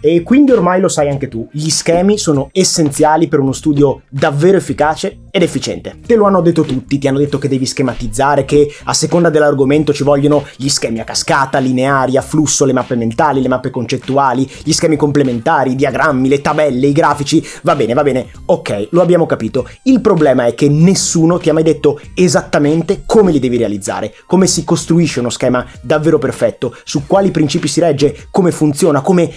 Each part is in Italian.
E quindi ormai lo sai anche tu, gli schemi sono essenziali per uno studio davvero efficace ed efficiente. Te lo hanno detto tutti, ti hanno detto che devi schematizzare, che a seconda dell'argomento ci vogliono gli schemi a cascata, lineari, a flusso, le mappe mentali, le mappe concettuali, gli schemi complementari, i diagrammi, le tabelle, i grafici. Va bene, va bene, ok, lo abbiamo capito. Il problema è che nessuno ti ha mai detto esattamente come li devi realizzare, come si costruisce uno schema davvero perfetto, su quali principi si regge, come funziona, come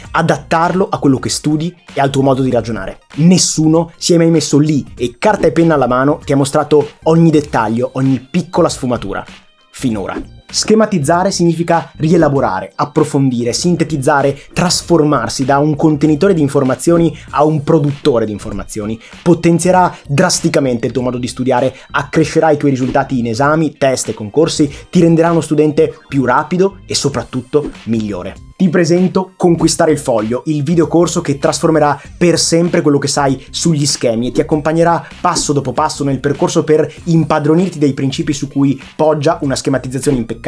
adattarlo a quello che studi e al tuo modo di ragionare. Nessuno si è mai messo lì e carta e penna alla mano ti ha mostrato ogni dettaglio, ogni piccola sfumatura. Finora. Schematizzare significa rielaborare, approfondire, sintetizzare, trasformarsi da un contenitore di informazioni a un produttore di informazioni. Potenzierà drasticamente il tuo modo di studiare, accrescerà i tuoi risultati in esami, test e concorsi, ti renderà uno studente più rapido e soprattutto migliore. Ti presento Conquistare il foglio, il videocorso che trasformerà per sempre quello che sai sugli schemi e ti accompagnerà passo dopo passo nel percorso per impadronirti dei principi su cui poggia una schematizzazione impeccabile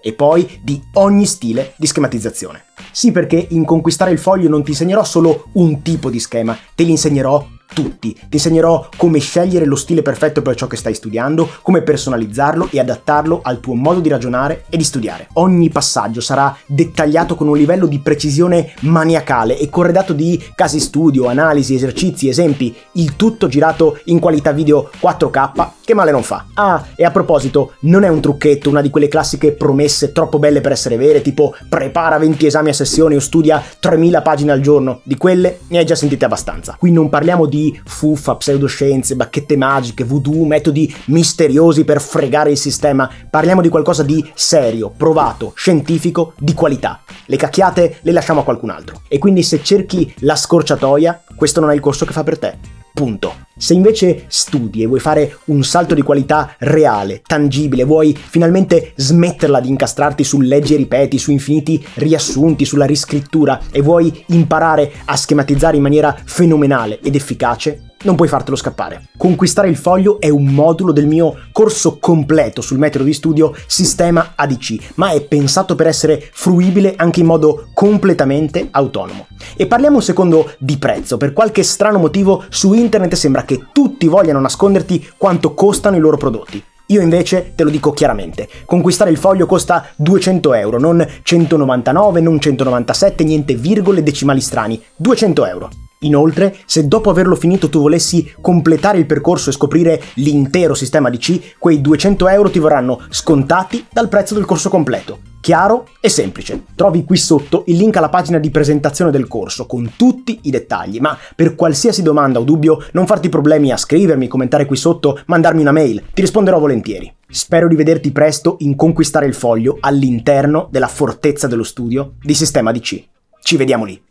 e poi di ogni stile di schematizzazione. Sì, perché in Conquistare il foglio non ti insegnerò solo un tipo di schema, te li insegnerò tutti. Ti insegnerò come scegliere lo stile perfetto per ciò che stai studiando, come personalizzarlo e adattarlo al tuo modo di ragionare e di studiare. Ogni passaggio sarà dettagliato con un livello di precisione maniacale e corredato di casi studio, analisi, esercizi, esempi, il tutto girato in qualità video 4K che male non fa. Ah, e a proposito, non è un trucchetto, una di quelle classiche promesse troppo belle per essere vere, tipo prepara 20 esami a sessione o studia 3000 pagine al giorno. Di quelle ne hai già sentite abbastanza. Qui non parliamo di fuffa, pseudoscienze, bacchette magiche, voodoo, metodi misteriosi per fregare il sistema. Parliamo di qualcosa di serio, provato, scientifico, di qualità. Le cacchiate le lasciamo a qualcun altro. E quindi se cerchi la scorciatoia, questo non è il corso che fa per te. Punto. Se invece studi e vuoi fare un salto di qualità reale, tangibile, vuoi finalmente smetterla di incastrarti su leggi e ripeti, su infiniti riassunti, sulla riscrittura e vuoi imparare a schematizzare in maniera fenomenale ed efficace, non puoi fartelo scappare. Conquistare il foglio è un modulo del mio corso completo sul metodo di studio Sistema ADC, ma è pensato per essere fruibile anche in modo completamente autonomo. E parliamo un secondo di prezzo, per qualche strano motivo su internet sembra che tutti vogliano nasconderti quanto costano i loro prodotti. Io invece te lo dico chiaramente, conquistare il foglio costa 200 euro, non 199, non 197, niente virgole decimali strani, 200 euro. Inoltre, se dopo averlo finito tu volessi completare il percorso e scoprire l'intero sistema DC, quei 200 euro ti verranno scontati dal prezzo del corso completo. Chiaro e semplice. Trovi qui sotto il link alla pagina di presentazione del corso con tutti i dettagli, ma per qualsiasi domanda o dubbio non farti problemi a scrivermi, commentare qui sotto, mandarmi una mail, ti risponderò volentieri. Spero di vederti presto in Conquistare il Foglio all'interno della fortezza dello studio di Sistema DC. Ci vediamo lì.